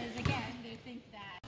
because again, they think that